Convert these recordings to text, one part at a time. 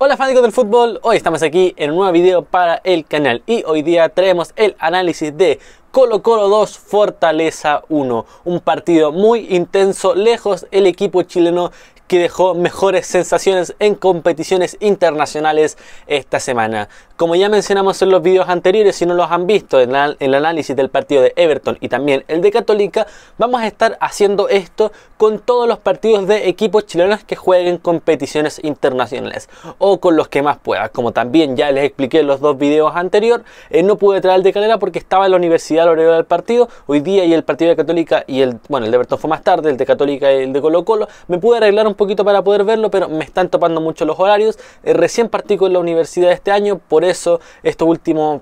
Hola fanáticos del fútbol, hoy estamos aquí en un nuevo video para el canal. Y hoy día traemos el análisis de Colo Colo 2 Fortaleza 1, un partido muy intenso, lejos el equipo chileno que dejó mejores sensaciones en competiciones internacionales esta semana. Como ya mencionamos en los videos anteriores, si no los han visto en, el análisis del partido de Everton y también el de Católica, vamos a estar haciendo esto con todos los partidos de equipos chilenos que jueguen competiciones internacionales o con los que más pueda. Como también ya les expliqué en los dos videos anteriores, eh, no pude traer el de Calera porque estaba en la universidad al del partido. Hoy día y el partido de Católica y el, bueno, el de Everton fue más tarde, el de Católica y el de Colo Colo, me pude arreglar un poquito para poder verlo, pero me están topando mucho los horarios. Eh, recién partí con la universidad este año, por eso estos últimos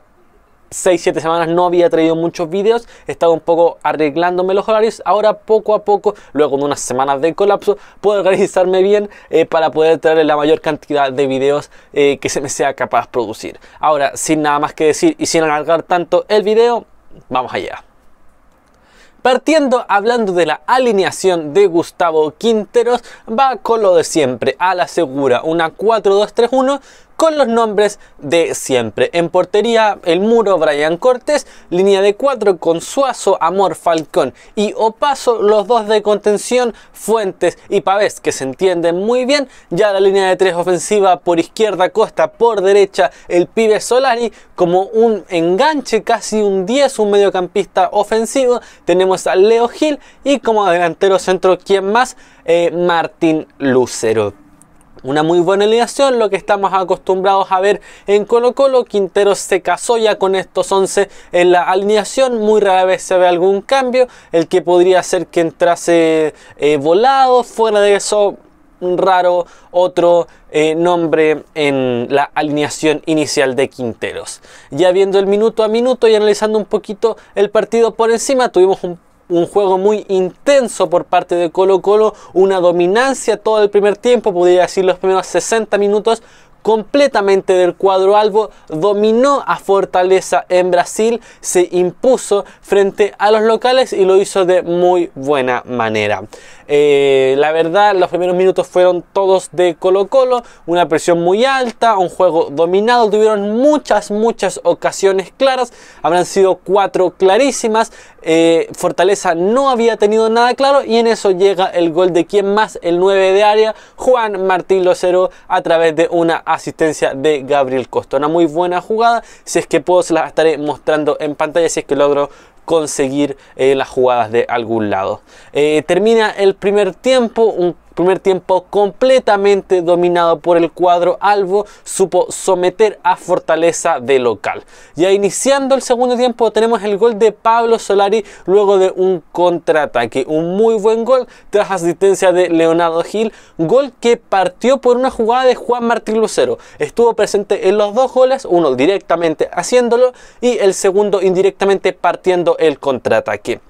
6-7 semanas no había traído muchos vídeos, estaba un poco arreglándome los horarios, ahora poco a poco, luego de unas semanas de colapso, puedo organizarme bien eh, para poder traer la mayor cantidad de vídeos eh, que se me sea capaz de producir. Ahora, sin nada más que decir y sin alargar tanto el video, vamos allá. Partiendo hablando de la alineación de Gustavo Quinteros, va con lo de siempre, a la segura, una 4-2-3-1 con los nombres de siempre. En portería, el muro Brian Cortés, línea de 4 con Suazo, Amor, Falcón y Opaso, los dos de contención, Fuentes y Pavés, que se entienden muy bien. Ya la línea de 3 ofensiva por izquierda, Costa por derecha, el pibe Solari como un enganche, casi un 10, un mediocampista ofensivo. Tenemos a Leo Gil y como delantero centro, ¿quién más? Eh, Martín Lucero. Una muy buena alineación, lo que estamos acostumbrados a ver en Colo Colo. Quintero se casó ya con estos 11 en la alineación. Muy rara vez se ve algún cambio. El que podría ser que entrase eh, volado. Fuera de eso, raro otro eh, nombre en la alineación inicial de Quinteros. Ya viendo el minuto a minuto y analizando un poquito el partido por encima, tuvimos un un juego muy intenso por parte de Colo Colo, una dominancia todo el primer tiempo, podría decir los primeros 60 minutos completamente del cuadro albo, dominó a Fortaleza en Brasil, se impuso frente a los locales y lo hizo de muy buena manera. Eh, la verdad, los primeros minutos fueron todos de Colo Colo, una presión muy alta, un juego dominado, tuvieron muchas, muchas ocasiones claras, habrán sido cuatro clarísimas, eh, Fortaleza no había tenido nada claro y en eso llega el gol de quien más, el 9 de área, Juan Martín Locero a través de una asistencia de Gabriel Costa. Una muy buena jugada, si es que puedo se la estaré mostrando en pantalla, si es que logro conseguir eh, las jugadas de algún lado. Eh, termina el primer tiempo, un primer tiempo completamente dominado por el cuadro albo, supo someter a Fortaleza de local. Ya iniciando el segundo tiempo tenemos el gol de Pablo Solari luego de un contraataque, un muy buen gol tras asistencia de Leonardo Gil, gol que partió por una jugada de Juan Martín Lucero. Estuvo presente en los dos goles, uno directamente haciéndolo y el segundo indirectamente partiendo el contraataque.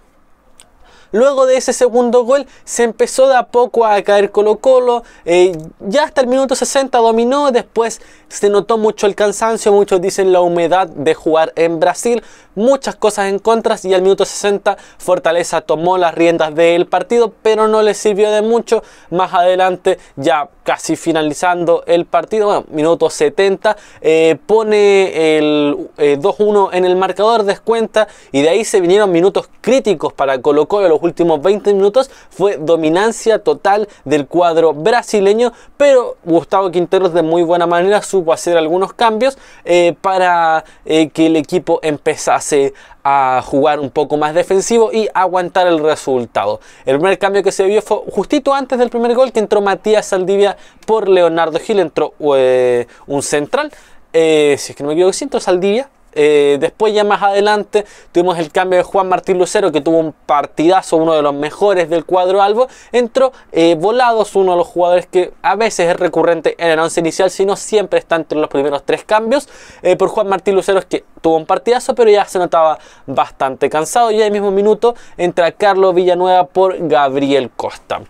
Luego de ese segundo gol se empezó de a poco a caer Colo Colo, eh, ya hasta el minuto 60 dominó, después se notó mucho el cansancio, muchos dicen la humedad de jugar en Brasil, muchas cosas en contra y al minuto 60 Fortaleza tomó las riendas del partido, pero no le sirvió de mucho. Más adelante, ya casi finalizando el partido, bueno, minuto 70, eh, pone el 2-1 eh, en el marcador, descuenta y de ahí se vinieron minutos críticos para Colo Colo. Los últimos 20 minutos fue dominancia total del cuadro brasileño, pero Gustavo Quinteros de muy buena manera supo hacer algunos cambios eh, para que el equipo empezase a jugar un poco más defensivo y aguantar el resultado. El primer cambio que se vio fue justito antes del primer gol que entró Matías Saldivia por Leonardo Gil, entró eh, un central. Eh, si es que no me equivoco, entró Saldivia eh, después ya más adelante tuvimos el cambio de Juan Martín Lucero que tuvo un partidazo, uno de los mejores del cuadro albo. Entró eh, Volados, uno de los jugadores que a veces es recurrente en el once inicial, sino siempre está entre los primeros tres cambios. Eh, por Juan Martín Lucero es que tuvo un partidazo, pero ya se notaba bastante cansado. Y el mismo minuto entra Carlos Villanueva por Gabriel Costa.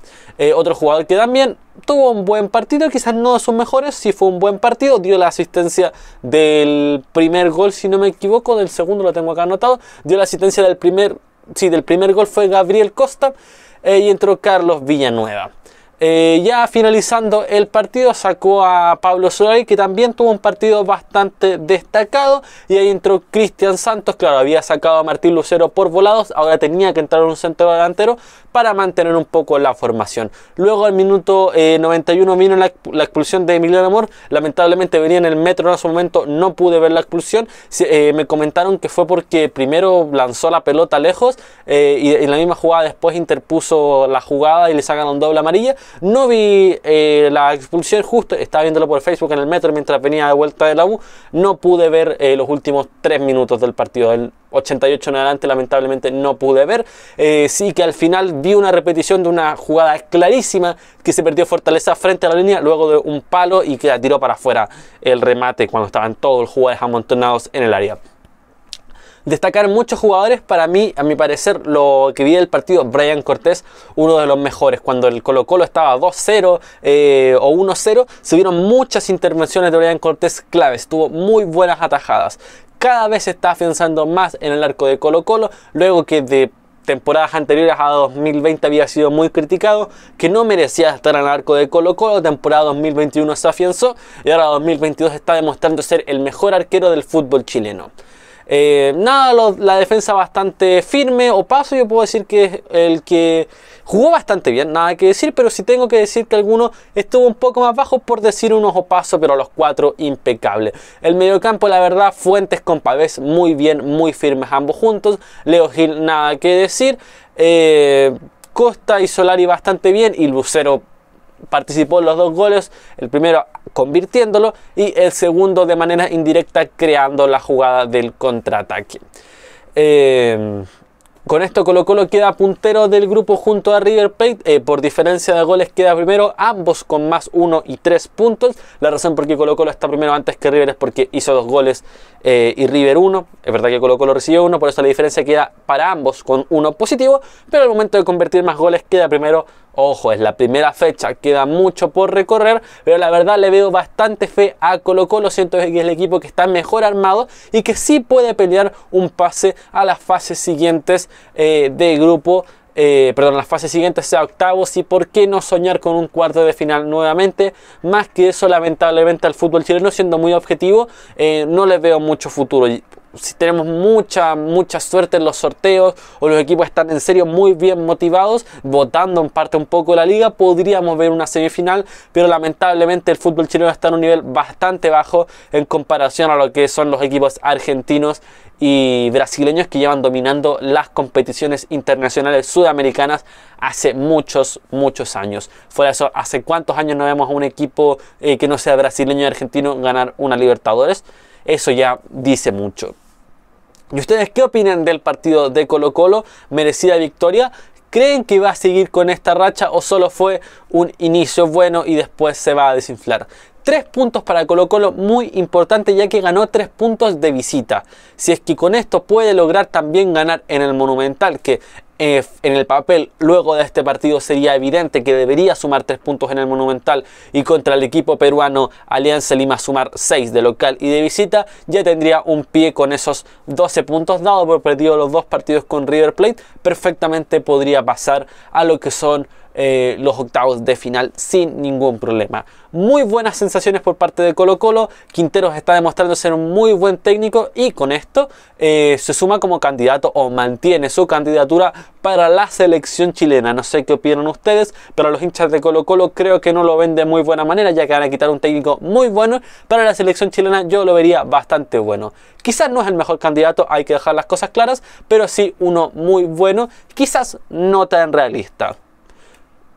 otro jugador que también tuvo un buen partido, quizás no de sus mejores, sí fue un buen partido, dio la asistencia del primer gol, si no me equivoco, del segundo lo tengo acá anotado, dio la asistencia del primer, sí, del primer gol fue Gabriel Costa eh, y entró Carlos Villanueva. Eh, ya finalizando el partido sacó a Pablo Solari que también tuvo un partido bastante destacado. Y ahí entró Cristian Santos, claro, había sacado a Martín Lucero por volados, ahora tenía que entrar un centro delantero para mantener un poco la formación. Luego al minuto 91 eh, vino la, expulsión de Emiliano Amor, lamentablemente venía en el metro en ese momento, no pude ver la expulsión, eh, me comentaron que fue porque primero lanzó la pelota lejos y en la misma jugada después interpuso la jugada y le sacaron doble amarilla no vi eh, la expulsión justo, estaba viéndolo por Facebook en el metro mientras venía de vuelta de la U. No pude ver eh, los últimos tres minutos del partido. Del 88 en adelante, lamentablemente, no pude ver. Eh, sí que al final vi una repetición de una jugada clarísima que se perdió Fortaleza frente a la línea, luego de un palo y que tiró para afuera el remate cuando estaban todos los jugadores amontonados en el área destacar muchos jugadores. Para mí, a mi parecer, lo que vi del partido, Brian Cortés, uno de los mejores. Cuando el Colo Colo estaba 2-0 eh, o 1-0, se vieron muchas intervenciones de Brian Cortés claves. Tuvo muy buenas atajadas. Cada vez se está afianzando más en el arco de Colo Colo, luego que de temporadas anteriores a 2020 había sido muy criticado, que no merecía estar en el arco de Colo Colo, temporada 2021 se afianzó y ahora 2022 está demostrando ser el mejor arquero del fútbol chileno. Eh, nada, la defensa bastante firme o paso, yo puedo decir que es el que jugó bastante bien, nada que decir, pero si tengo que decir que alguno estuvo un poco más bajo por decir unos paso, pero los cuatro impecable. El mediocampo, la verdad, Fuentes con Pavés muy bien, muy firmes ambos juntos. Leo Gil, nada que decir. Eh, Costa y Solari bastante bien y Lucero participó en los dos goles, el primero convirtiéndolo y el segundo de manera indirecta creando la jugada del contraataque. Eh, con esto Colo Colo queda puntero del grupo junto a River Plate. Eh, por diferencia de goles queda primero, ambos con más 1 y 3 puntos. La razón por qué Colo Colo está primero antes que River es porque hizo dos goles eh, y River 1. Es verdad que Colo Colo recibió uno, por eso la diferencia queda para ambos con uno positivo. Pero al momento de convertir más goles queda primero Ojo, es la primera fecha, queda mucho por recorrer, pero la verdad le veo bastante fe a Colo Colo. Siento que es el equipo que está mejor armado y que sí puede pelear un pase a las fases siguientes eh, de grupo. Eh, perdón, las fases siguientes sea octavos y por qué no soñar con un cuarto de final nuevamente. Más que eso, lamentablemente al fútbol chileno, siendo muy objetivo, eh, no le veo mucho futuro si tenemos mucha, mucha suerte en los sorteos o los equipos están en serio muy bien motivados, votando en parte un poco la liga, podríamos ver una semifinal, pero lamentablemente el fútbol chileno está en un nivel bastante bajo en comparación a lo que son los equipos argentinos y brasileños que llevan dominando las competiciones internacionales sudamericanas hace muchos, muchos años. Fuera eso, ¿hace cuántos años no vemos a un equipo eh, que no sea brasileño y argentino ganar una Libertadores? Eso ya dice mucho. ¿Y ustedes qué opinan del partido de Colo Colo? ¿Merecida victoria? ¿Creen que va a seguir con esta racha o solo fue un inicio bueno y después se va a desinflar? Tres puntos para Colo Colo, muy importante ya que ganó tres puntos de visita. Si es que con esto puede lograr también ganar en el Monumental, que eh, en el papel luego de este partido sería evidente que debería sumar tres puntos en el Monumental y contra el equipo peruano Alianza Lima sumar seis de local y de visita, ya tendría un pie con esos 12 puntos dado por perdido los dos partidos con River Plate, perfectamente podría pasar a lo que son eh, los octavos de final sin ningún problema. Muy buenas sensaciones por parte de Colo Colo. Quinteros está demostrando ser un muy buen técnico y con esto eh, se suma como candidato o mantiene su candidatura para la selección chilena. No sé qué opinan ustedes, pero los hinchas de Colo Colo creo que no lo ven de muy buena manera, ya que van a quitar un técnico muy bueno. Para la selección chilena yo lo vería bastante bueno. Quizás no es el mejor candidato, hay que dejar las cosas claras, pero sí uno muy bueno, quizás no tan realista.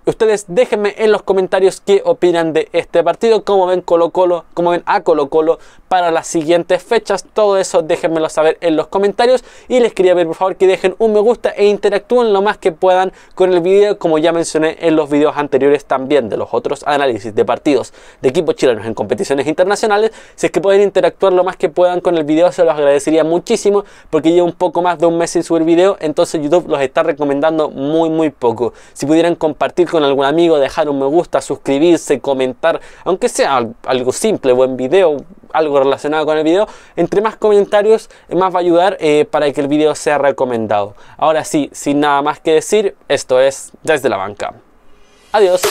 Ustedes déjenme en los comentarios qué opinan de este partido, cómo ven Colo Colo, cómo ven a Colo Colo para las siguientes fechas. Todo eso déjenmelo saber en los comentarios y les quería ver por favor que dejen un me gusta e interactúen lo más que puedan con el video como ya mencioné en los videos anteriores también de los otros análisis de partidos de equipos chilenos en competiciones internacionales. Si es que pueden interactuar lo más que puedan con el video se los agradecería muchísimo porque llevo un poco más de un mes sin subir video entonces YouTube los está recomendando muy muy poco. Si pudieran compartir con algún amigo, dejar un me gusta, suscribirse, comentar, aunque sea algo simple, buen video, algo relacionado con el video, entre más comentarios más va a ayudar eh, para que el video sea recomendado. Ahora sí, sin nada más que decir, esto es Desde la Banca. Adiós.